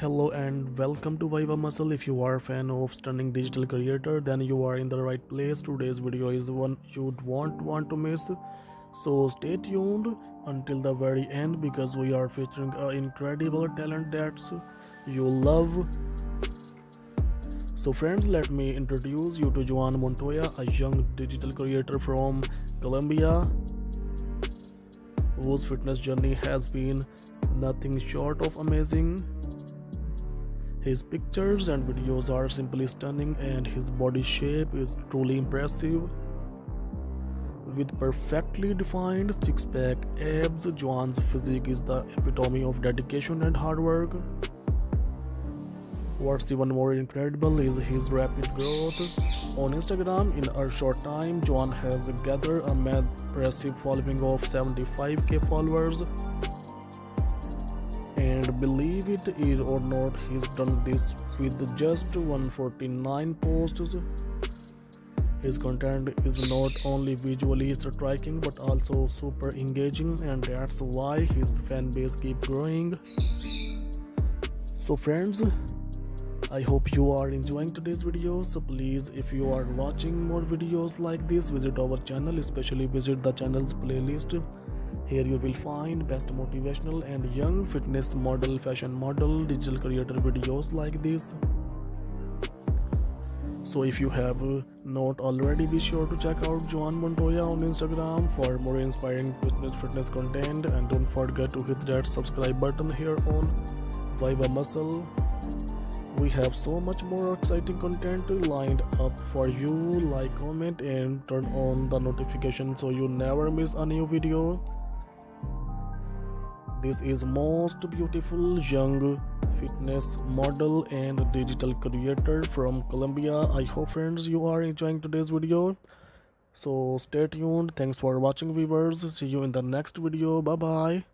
Hello and welcome to Viva Muscle. If you are a fan of stunning digital creator, then you are in the right place. Today's video is one you won't want to miss. So stay tuned until the very end because we are featuring an incredible talent that you love. So friends, let me introduce you to Juan Montoya, a young digital creator from Colombia whose fitness journey has been nothing short of amazing. His pictures and videos are simply stunning, and his body shape is truly impressive. With perfectly defined six pack abs, Juan's physique is the epitome of dedication and hard work. What's even more incredible is his rapid growth. On Instagram, in a short time, Juan has gathered a massive following of 75k followers and believe it or not he's done this with just 149 posts his content is not only visually striking but also super engaging and that's why his fan base keep growing. So friends I hope you are enjoying today's video. So please if you are watching more videos like this visit our channel especially visit the channel's playlist here you will find best motivational and young fitness model, fashion model, digital creator videos like this. So if you have not already, be sure to check out Juan Montoya on Instagram for more inspiring fitness fitness content and don't forget to hit that subscribe button here on Viva Muscle. We have so much more exciting content lined up for you. Like, comment and turn on the notification so you never miss a new video. This is most beautiful young fitness model and digital creator from Colombia. I hope friends you are enjoying today's video. So stay tuned. Thanks for watching viewers. See you in the next video. Bye bye.